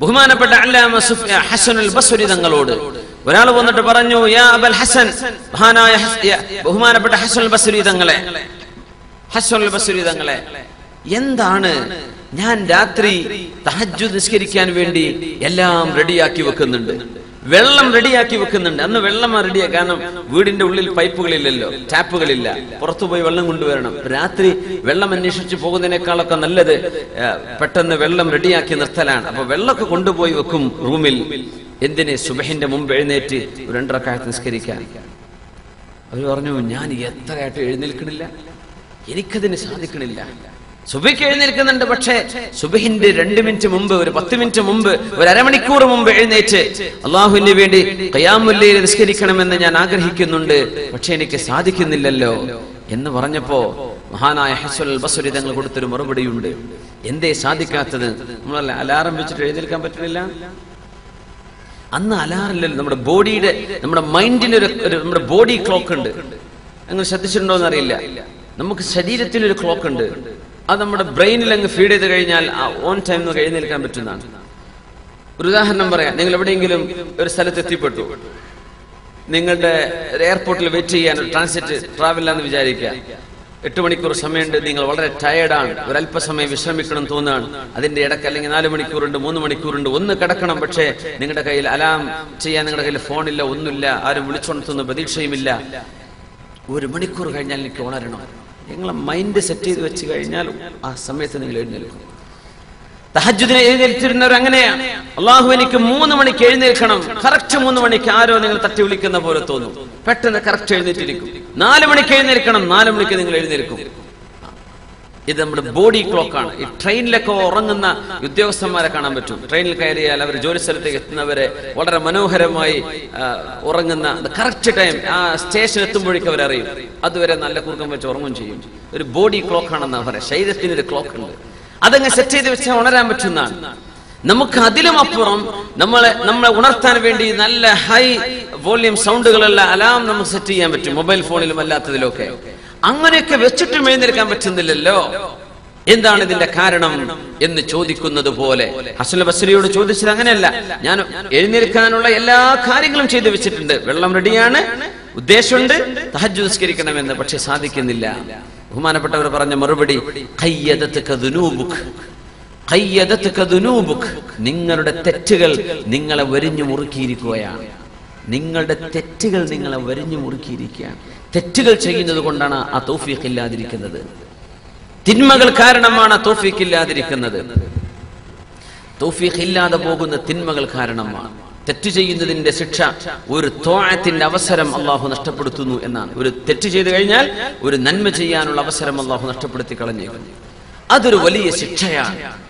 ബഹുമാനപ്പെട്ട അല്ലാമ ഹസനുൽ ബസ്വരി തങ്ങളോട് ഒരാൾ വന്നിട്ട് പറഞ്ഞു യാ അബൽ ഹസൻ മഹാനായ ബഹുമാനപ്പെട്ട ഹസനുൽ ബസ്വരി തങ്ങളെ ഹസനുൽ ബസ്വരി തങ്ങളെ എന്താണ് ഞാൻ രാത്രി തഹജ്ജു നിസ്കരിക്കാൻ വേണ്ടി എല്ലാം റെഡിയാക്കി വെക്കുന്നുണ്ട്? വെള്ളം റെഡിയാക്കി വെക്കുന്നുണ്ട്. അന്ന് വെള്ളം റെഡിയാ. കാരണം വീടിന്റെ ഉള്ളിൽ പൈപ്പുകളില്ലല്ലോ ടാപ്പുകളില്ല. പുറത്തു പോയി വെള്ളം കൊണ്ടുവരണം. രാത്രി വെള്ളം അന്വേഷിച്ച് പോകുന്നതിനേക്കാളൊക്കെ നല്ലത് പെട്ടെന്ന് വെള്ളം റെഡിയാക്കി നിർത്തലാണ്. അപ്പൊ വെള്ളമൊക്കെ കൊണ്ടുപോയി വെക്കും റൂമിൽ. എന്തിനെ സുബഹിന്റെ മുമ്പ് എഴുന്നേറ്റ് രണ്ടരക്കാലത്ത് നിസ്കരിക്കാൻ? അവർ പറഞ്ഞു ഞാൻ എത്രയായിട്ട് എഴുന്നേൽക്കണില്ല. എനിക്കതിന് സാധിക്കണില്ല. സുബയ്ക്ക് എഴുന്നേൽക്കുന്നുണ്ട് പക്ഷേ സുബിഹിന്റെ രണ്ട് മിനിറ്റ് മുമ്പ് ഒരു പത്ത് മിനിറ്റ് മുമ്പ് ഒരു അരമണിക്കൂർ മുമ്പ് എഴുന്നേറ്റ് അള്ളാഹുവിന് വേണ്ടി കയാമുല്ലയിൽ നിസ്കരിക്കണമെന്ന് ഞാൻ ആഗ്രഹിക്കുന്നുണ്ട് പക്ഷെ എനിക്ക് സാധിക്കുന്നില്ലല്ലോ എന്ന് പറഞ്ഞപ്പോ മഹാനായ ഹസുൽ ബസുരി തങ്ങൾ കൊടുത്തൊരു മറുപടിയുണ്ട്. എന്തേ സാധിക്കാത്തത്? നമ്മളല്ല അലാറം വെച്ചിട്ട് എഴുന്നേൽക്കാൻ പറ്റുന്നില്ല? അന്ന് അലാറില്ലല്ലോ നമ്മുടെ ബോഡിയുടെ നമ്മുടെ മൈൻഡിന് ഒരു നമ്മുടെ ബോഡി ക്ലോക്ക് ഉണ്ട്. അങ്ങനെ ശ്രദ്ധിച്ചിട്ടുണ്ടോ എന്നറിയില്ല നമുക്ക് ശരീരത്തിൽ ഒരു ക്ലോക്ക് ഉണ്ട്. അത് നമ്മുടെ ബ്രെയിനിൽ അങ്ങ് ഫീഡ് ചെയ്ത് കഴിഞ്ഞാൽ ഓൺ ടൈം നമുക്ക് എഴുന്നേൽക്കാൻ പറ്റുന്നതാണ്. ഒരു ഉദാഹരണം പറയാം. നിങ്ങൾ എവിടെയെങ്കിലും ഒരു സ്ഥലത്ത് എത്തിപ്പെട്ടു. നിങ്ങളുടെ എയർപോർട്ടിൽ വെയിറ്റ് ചെയ്യാൻ ട്രാൻസിറ്റ് ട്രാവൽ എന്ന് വിചാരിക്കുക. എട്ട് മണിക്കൂർ സമയമുണ്ട്. നിങ്ങൾ വളരെ ടയർഡാണ് ഒരല്പസമയം വിശ്രമിക്കണം തോന്നുകയാണ്. അതിന്റെ ഇടയ്ക്ക് അല്ലെങ്കിൽ നാല് മണിക്കൂറുണ്ട് മൂന്ന് മണിക്കൂറുണ്ട് ഒന്ന് കിടക്കണം. പക്ഷേ നിങ്ങളുടെ കയ്യിൽ അലാം ചെയ്യാൻ നിങ്ങളുടെ കയ്യിൽ ഫോണില്ല ഒന്നുമില്ല ആരും വിളിച്ചുണർത്തുന്ന പ്രതീക്ഷയുമില്ല. ഒരു മണിക്കൂർ കഴിഞ്ഞാൽ എനിക്ക് ഉണരണം. നിങ്ങളെ മൈൻഡ് സെറ്റ് ചെയ്ത് വെച്ച് കഴിഞ്ഞാൽ ആ സമയത്ത് നിങ്ങൾ എഴുന്നേൽക്കും. തഹജുദിനെ എഴുന്നേൽച്ചിരുന്നവർ അങ്ങനെയാണ് അള്ളാഹു എനിക്ക് മൂന്ന് മണിക്ക് എഴുന്നേൽക്കണം. കറക്റ്റ് മൂന്ന് മണിക്ക് ആരോ നിങ്ങൾ തട്ടി വിളിക്കുന്ന പോലെ തോന്നും. പെട്ടെന്ന് കറക്റ്റ് എഴുന്നേറ്റിരിക്കും. നാല് മണിക്ക് എഴുന്നേൽക്കണം. നാല് മണിക്ക് നിങ്ങൾ എഴുന്നേൽക്കും. ഇത് നമ്മുടെ ബോഡി ക്ലോക്കാണ് ഈ ട്രെയിനിലൊക്കെ ഉറങ്ങുന്ന ഉദ്യോഗസ്ഥന്മാരെ കാണാൻ പറ്റും. ട്രെയിനിൽ കയറിയാൽ അവർ ജോലി സ്ഥലത്തേക്ക് എത്തുന്നവരെ വളരെ മനോഹരമായി ഉറങ്ങുന്ന കറക്റ്റ് ടൈം ആ സ്റ്റേഷൻ എത്തുമ്പോഴേക്കും അവരറിയും. അതുവരെ നല്ല കുറുക്കം വെച്ച് ഉറങ്ങും ചെയ്യും. ഒരു ബോഡി ക്ലോക്ക് ക്ലോക്കാണെന്നാ പറയാം ശരീരത്തിന് ഒരു ക്ലോക്ക് ഉണ്ട്. അതങ്ങ് സെറ്റ് ചെയ്ത് വെച്ചാൽ ഉണരാൻ പറ്റുന്നതാണ്. നമുക്ക് അതിലും അപ്പുറം നമ്മളെ നമ്മളെ ഉണർത്താൻ വേണ്ടി നല്ല ഹൈ വോളിയം സൗണ്ടുകളുള്ള അലാം നമുക്ക് സെറ്റ് ചെയ്യാൻ പറ്റും. മൊബൈൽ ഫോണിലും അല്ലാത്തതിലൊക്കെ. അങ്ങനെയൊക്കെ വെച്ചിട്ടും എഴുന്നേൽക്കാൻ പറ്റുന്നില്ലല്ലോ. എന്താണ് ഇതിന്റെ കാരണം എന്ന് ചോദിക്കുന്നത് പോലെ. ഹസൻ ബസ്രിയോട് ചോദിച്ചത് അങ്ങനെയല്ല. ഞാൻ എഴുന്നേൽക്കാനുള്ള എല്ലാ കാര്യങ്ങളും ചെയ്തു വെച്ചിട്ടുണ്ട്. വെള്ളം റെഡിയാണ് ഉദ്ദേശമുണ്ട്. തഹജ് നിസ്കരിക്കണമെന്ന്. പക്ഷെ സാധിക്കുന്നില്ല. ബഹുമാനപ്പെട്ടവർ പറഞ്ഞ മറുപടി. നിങ്ങളുടെ തെറ്റുകൾ നിങ്ങളെ വരിഞ്ഞു മുറുക്കിയിരിക്കുകയാണ്. നിങ്ങളുടെ തെറ്റുകൾ നിങ്ങളെ വരിഞ്ഞു മുറുക്കിയിരിക്കുകയാണ്. തെറ്റുകൾ ചെയ്യുന്നത് കൊണ്ടാണ് ആ തോഫീഖ് ഇല്ലാതിരിക്കുന്നത്. തിന്മകൾ കാരണമാണ് ആ തൗഫീഖ് ഇല്ലാതിരിക്കുന്നത്. തോഫീഖ് ഇല്ലാതെ പോകുന്ന തിന്മകൾ കാരണമാണ്. തെറ്റ് ചെയ്യുന്നതിന്റെ ശിക്ഷ ഒരു തോഴത്തിന്റെ അവസരം അള്ളാഹു നഷ്ടപ്പെടുത്തുന്നു എന്നാണ്. ഒരു തെറ്റ് ചെയ്തു കഴിഞ്ഞാൽ ഒരു നന്മ ചെയ്യാനുള്ള അവസരം അള്ളാഹു നഷ്ടപ്പെടുത്തി കളഞ്ഞേക്കുന്നു അതൊരു വലിയ ശിക്ഷയാണ്.